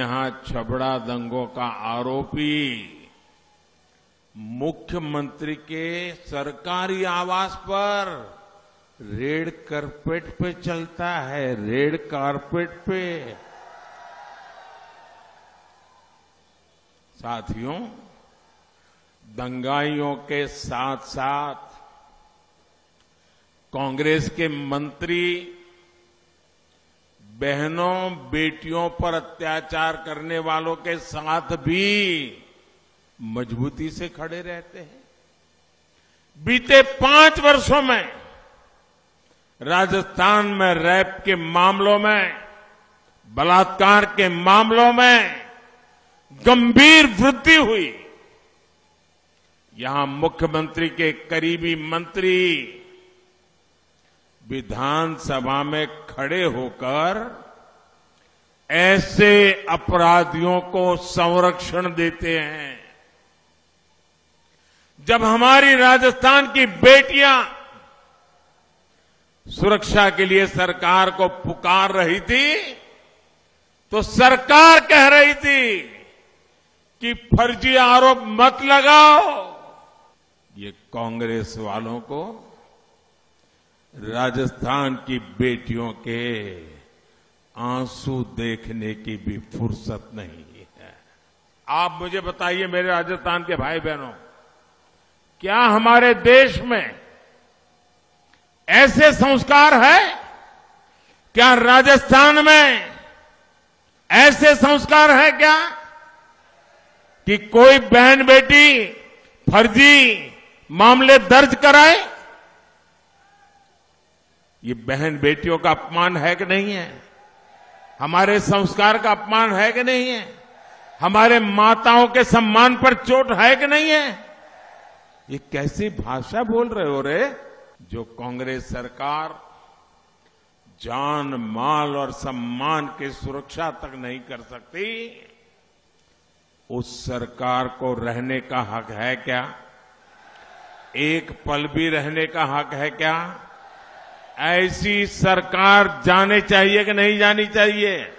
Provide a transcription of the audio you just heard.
यहाँ छबड़ा दंगों का आरोपी मुख्यमंत्री के सरकारी आवास पर रेड कारपेट पे चलता है, रेड कारपेट पे। साथियों, दंगाइयों के साथ साथ कांग्रेस के मंत्री बहनों, बेटियों पर अत्याचार करने वालों के साथ भी मजबूती से खड़े रहते हैं। बीते पाँच वर्षों में, राजस्थान में रैप के मामलों में, बलात्कार के मामलों में गंभीर वृद्धि हुई। यहाँ मुख्यमंत्री के करीबी मंत्री विधानसभा में खड़े होकर ऐसे अपराधियों को संरक्षण देते हैं। जब हमारी राजस्थान की बेटियाँ सुरक्षा के लिए सरकार को पुकार रही थी तो सरकार कह रही थी कि फर्जी आरोप मत लगाओ। ये कांग्रेस वालों को राजस्थान की बेटियों के आँसू देखने की भी फुर्सत नहीं है। आप मुझे बताइए मेरे राजस्थान के भाई बहनों क्या हमारे देश में ऐसे संस्कार है? क्या राजस्थान में ऐसे संस्कार है क्या? कि कोई बहन बेटी फर्जी मामले दर्ज कराए? ये बहन बेटियों का अपमान है कि नहीं है? हमारे संस्कार का अपमान है कि नहीं है? हमारे माताओं के सम्मान पर चोट है कि नहीं है? ये कैसी भाषा बोल रहे हो रे, जो कांग्रेस सरकार जान, माल और सम्मान की सुरक्षा तक नहीं कर सकती, उस सरकार को रहने का हक है क्या? एक पल भी रहने का हक है क्या? ऐसी सरकार जाने चाहिए कि नहीं जानी चाहिए?